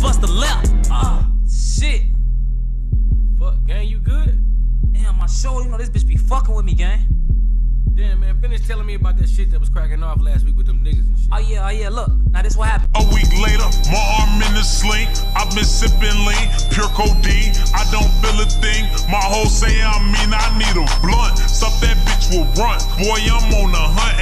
bust left. Ah, shit. Fuck, gang, you good? Damn, my shoulder, you know this bitch be fucking with me, gang. Damn, man, finish telling me about that shit that was cracking off last week with them niggas and shit. Oh yeah, oh yeah, look. Now this what happened. A week later, my arm in the sling. I've been sipping lean, pure codeine. I don't feel a thing. My whole say I mean I need a blunt. Stop that bitch will run. Boy, I'm on the hunt.